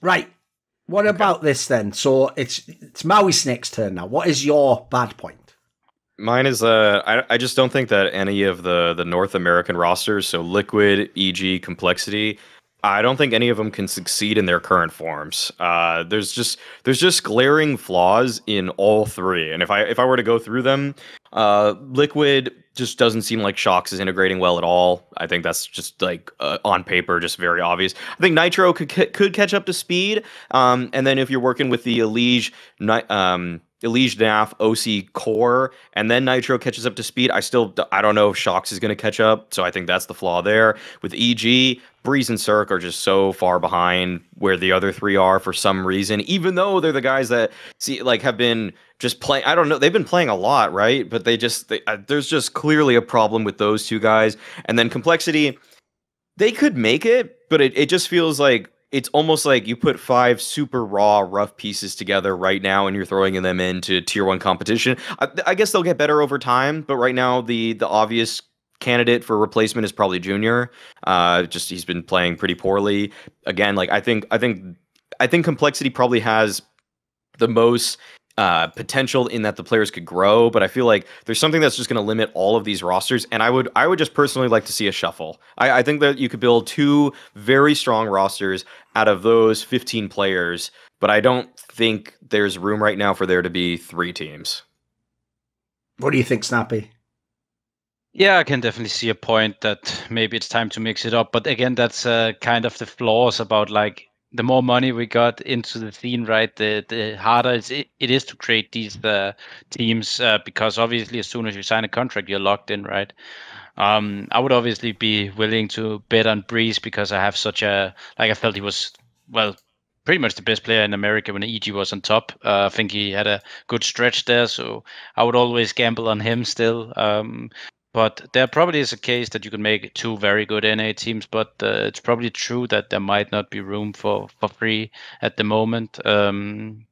Right. What okay. about this then? So it's it's Maui Snake's turn now. What is your bad point? Mine is uh I, I just don't think that any of the the North American rosters, so Liquid, EG, Complexity, I don't think any of them can succeed in their current forms. Uh, there's just there's just glaring flaws in all three, and if I if I were to go through them, uh, Liquid just doesn't seem like Shox is integrating well at all. I think that's just like uh, on paper, just very obvious. I think Nitro could could catch up to speed, um, and then if you're working with the Elige, um, Elige Naf, oSee core, and then Nitro catches up to speed. I still I don't know if Shox is going to catch up, so I think that's the flaw there. With EG, Brehze and CeRq are just so far behind where the other three are for some reason, even though they're the guys that see like have been just playing. I don't know, they've been playing a lot, right? But they just they, uh, there's just clearly a problem with those two guys, and then Complexity. They could make it, but it, it just feels like it's almost like you put five super raw, rough pieces together right now, and you're throwing them into tier one competition. I, I, guess they'll get better over time, but right now the the obvious candidate for replacement is probably Junior. Uh, just he's been playing pretty poorly. Again, like I think I think I think complexity probably has the most uh, potential in that the players could grow, but I feel like there's something that's just going to limit all of these rosters. And I would, I would just personally like to see a shuffle. I, I think that you could build two very strong rosters out of those 15 players, but I don't think there's room right now for there to be three teams. What do you think, Snappi? Yeah, I can definitely see a point that maybe it's time to mix it up. But again, that's uh, kind of the flaws about like the more money we got into the scene, right, the the harder it, is to create these uh, teams uh, because obviously as soon as you sign a contract, you're locked in, right? Um, I would obviously be willing to bet on Brehze because I have such a like I felt he was well pretty much the best player in America when EG was on top. Uh, I think he had a good stretch there, so I would always gamble on him still. Um, but there probably is a case that you could make two very good NA teams, but uh, it's probably true that there might not be room for, for free at the moment. Um,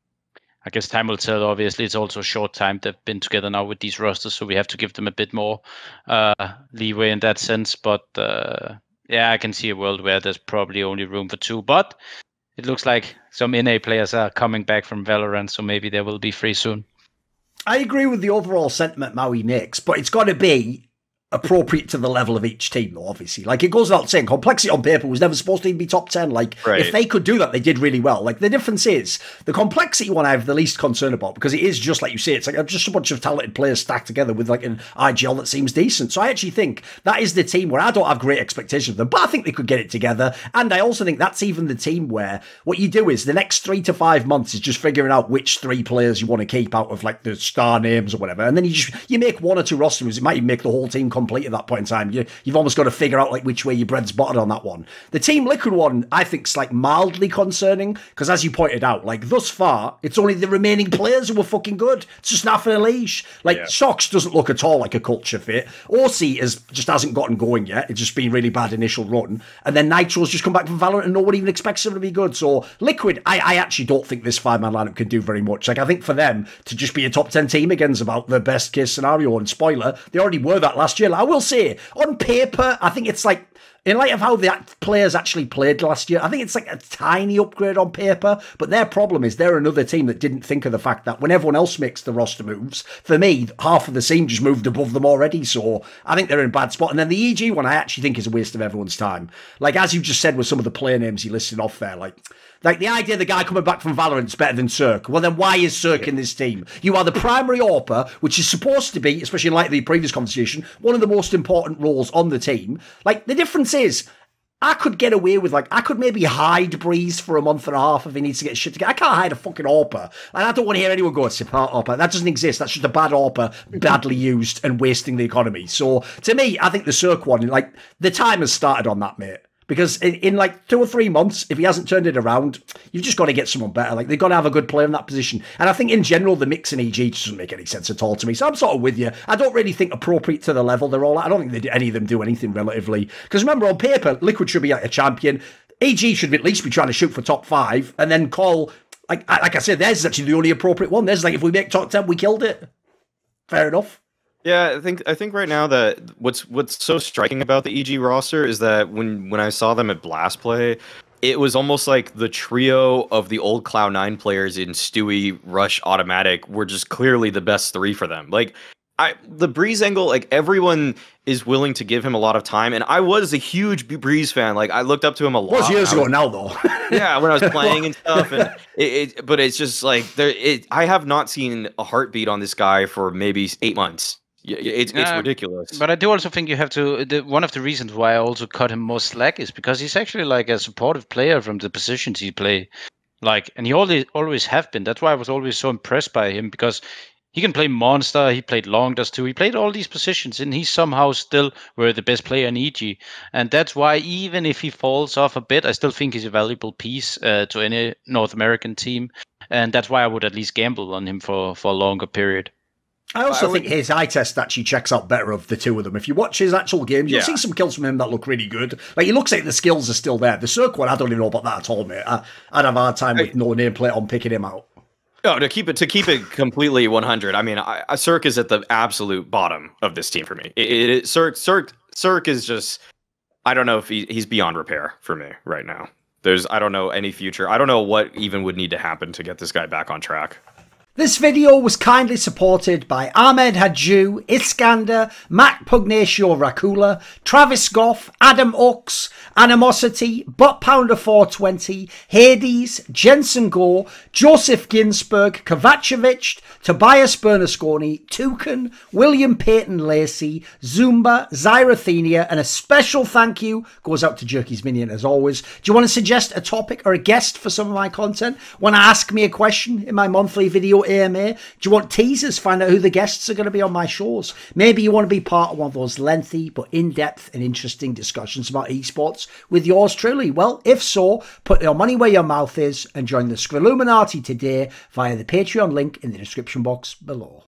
I guess time will tell. Obviously, it's also a short time they've been together now with these rosters, so we have to give them a bit more uh, leeway in that sense. But uh, yeah, I can see a world where there's probably only room for two. But it looks like some NA players are coming back from Valorant, so maybe they will be free soon. I agree with the overall sentiment Maui makes, but it's got to be appropriate to the level of each team, though, obviously. Like, it goes without saying, complexity on paper was never supposed to even be top 10. Like, right. if they could do that, they did really well. Like, the difference is, the complexity one I have the least concern about because it is just like you say, it's like uh, just a bunch of talented players stacked together with like an IGL that seems decent. So I actually think that is the team where I don't have great expectations of them, but I think they could get it together. And I also think that's even the team where what you do is the next three to five months is just figuring out which three players you want to keep out of like the star names or whatever. And then you just, you make one or two rosters. It might even make the whole team complete at that point in time. You, you've almost got to figure out like which way your bread's buttered on that one. The Team Liquid one, I think, is like mildly concerning because, as you pointed out, like thus far, it's only the remaining players who were fucking good. It's just Naf EliGE. Like yeah. Shox doesn't look at all like a culture fit. oSee is just hasn't gotten going yet. It's just been really bad initial run, and then Nitro's just come back from Valorant, and no one even expects him to be good. So Liquid, I, I actually don't think this five man lineup can do very much. Like I think for them to just be a top ten team again is about the best case scenario. And spoiler, they already were that last year. I will say on paper, I think it's like in light of how the players actually played last year, I think it's like a tiny upgrade on paper. But their problem is they're another team that didn't think of the fact that when everyone else makes the roster moves, for me, half of the team just moved above them already. So I think they're in a bad spot. And then the EG one, I actually think is a waste of everyone's time. Like as you just said with some of the player names you listed off there, like like the idea of the guy coming back from Valorant's better than CeRq. Well, then why is CeRq in this team? You are the primary AWPer, which is supposed to be, especially in light of the previous conversation, one of the most important roles on the team. Like the difference is, I could get away with like I could maybe hide Brehze for a month and a half if he needs to get shit together. I can't hide a fucking AWPer. And I don't want to hear anyone go, it's a part. That doesn't exist. That's just a bad AWPer, badly used and wasting the economy. So to me, I think the CeRq one, like the time has started on that, mate. Because in, in, like two or three months, if he hasn't turned it around, you've just got to get someone better. Like they've got to have a good player in that position. And I think in general, the mix in EG doesn't make any sense at all to me. So I'm sort of with you. I don't really think appropriate to the level they're all at. I don't think they, any of them do anything relatively. Because remember, on paper, Liquid should be like a champion. EG should at least be trying to shoot for top five, and then call like like I said, theirs is actually the only appropriate one. There's like if we make top ten, we killed it. Fair enough. Yeah, I think I think right now that what's what's so striking about the EG roster is that when when I saw them at Blast Play, it was almost like the trio of the old Cloud Nine players in Stewie, Rush, autimatic were just clearly the best three for them. Like I the Brehze angle, like everyone is willing to give him a lot of time, and I was a huge Brehze fan. Like I looked up to him a lot. Was years ago now, though. yeah, when I was playing and stuff, and it, it, but it's just like there. It, I have not seen a heartbeat on this guy for maybe eight months. It's, it's uh, ridiculous. But I do also think you have to. The, one of the reasons why I also cut him more slack is because he's actually like a supportive player from the positions he play. Like, and he always always have been. That's why I was always so impressed by him because he can play monster. He played long does too. He played all these positions, and he somehow still were the best player in EG. And that's why even if he falls off a bit, I still think he's a valuable piece uh, to any North American team. And that's why I would at least gamble on him for for a longer period. I also I think his eye test actually checks out better of the two of them. If you watch his actual games, you'll yeah. see some kills from him that look really good. Like he looks like the skills are still there. The CeRq one, I don't even know about that at all, mate. I, would have a hard time with no nameplate on picking him out. No, to keep it to keep it completely 100. I mean, I, I, CeRq is at the absolute bottom of this team for me. It, it, it CeRq, CeRq, CeRq is just. I don't know if he, he's beyond repair for me right now. There's I don't know any future. I don't know what even would need to happen to get this guy back on track. This video was kindly supported by Ahmed Hadjou, Iskander, Mac Pugnatio Rajcula, Travis Goff, Adam Ochs, Animosity, Butt Pounder 420, Hades, Jensen Goh, Joseph Ginsburg, Kovacevic, Tobias Bernasconi, Toucan, William Peyton Lacy, Zoomba, Zyrathenia, and a special thank you goes out to Jerky's Minion as always. Do you want to suggest a topic or a guest for some of my content? Want to ask me a question in my monthly video AMA? Do you want teasers? Find out who the guests are going to be on my shows. Maybe you want to be part of one of those lengthy but in depth and interesting discussions about esports with yours truly. Well, if so, put your money where your mouth is and join the Scrilluminati today via the Patreon link in the description box below.